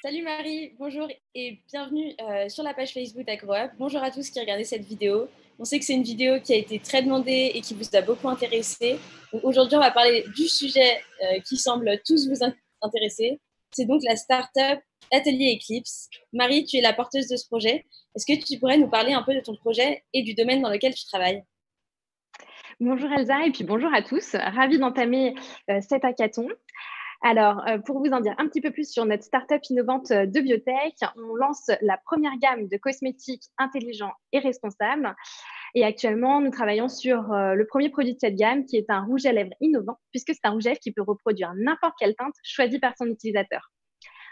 Salut Marie, bonjour et bienvenue euh, sur la page Facebook d'AgroUp. Bonjour à tous qui regardez cette vidéo. On sait que c'est une vidéo qui a été très demandée et qui vous a beaucoup intéressé. Aujourd'hui, on va parler du sujet euh, qui semble tous vous intéresser. C'est donc la start-up Atelier Eclipse. Marie, tu es la porteuse de ce projet. Est-ce que tu pourrais nous parler un peu de ton projet et du domaine dans lequel tu travailles? Bonjour Elsa et puis bonjour à tous. Ravie d'entamer euh, cet hackathon. Alors, euh, pour vous en dire un petit peu plus sur notre startup innovante euh, de biotech, on lance la première gamme de cosmétiques intelligents et responsables. Et actuellement, nous travaillons sur euh, le premier produit de cette gamme qui est un rouge à lèvres innovant, puisque c'est un rouge à lèvres qui peut reproduire n'importe quelle teinte choisie par son utilisateur.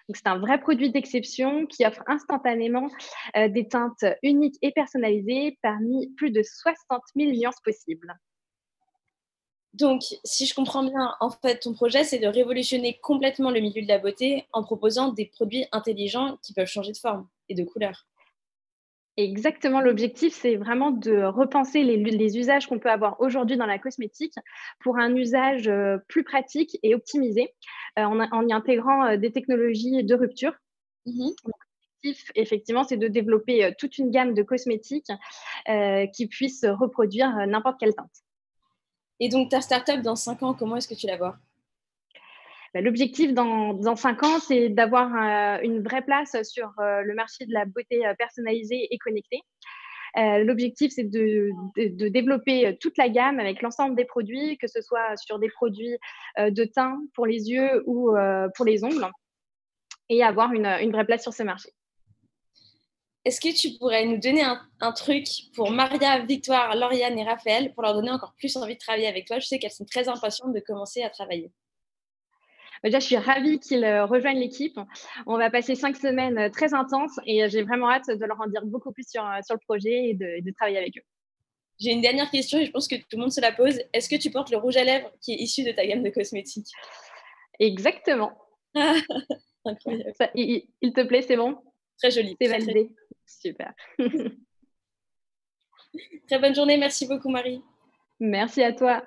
Donc, c'est un vrai produit d'exception qui offre instantanément des teintes uniques et personnalisées parmi plus de 60 000 nuances possibles. Donc, si je comprends bien, en fait, ton projet, c'est de révolutionner complètement le milieu de la beauté en proposant des produits intelligents qui peuvent changer de forme et de couleur. Exactement, l'objectif, c'est vraiment de repenser les, usages qu'on peut avoir aujourd'hui dans la cosmétique pour un usage euh, plus pratique et optimisé euh, en, y intégrant euh, des technologies de rupture. Mmh l'objectif, effectivement, c'est de développer toute une gamme de cosmétiques qui puissent reproduire n'importe quelle teinte. Et donc, ta startup, dans 5 ans, comment est-ce que tu la vois? Bah, L'objectif dans, dans 5 ans, c'est d'avoir euh, une vraie place sur euh, le marché de la beauté euh, personnalisée et connectée. L'objectif, c'est de, développer toute la gamme avec l'ensemble des produits, que ce soit sur des produits de teint pour les yeux ou pour les ongles, et avoir une vraie place sur ce marché. Est-ce que tu pourrais nous donner un, truc pour Maria, Victoire, Lauriane et Raphaël pour leur donner encore plus envie de travailler avec toi? Je sais qu'elles sont très impatientes de commencer à travailler. Bah, déjà, je suis ravie qu'ils euh, rejoignent l'équipe. On va passer cinq semaines euh, très intenses et euh, j'ai vraiment hâte de leur en dire beaucoup plus sur, sur le projet et de, travailler avec eux. J'ai une dernière question et je pense que tout le monde se la pose. Est-ce que tu portes le rouge à lèvres qui est issu de ta gamme de cosmétiques? Exactement. Incroyable. il, te plaît, c'est bon? Très joli. C'est validé. Super. Très bonne journée. Merci beaucoup, Marie. Merci à toi.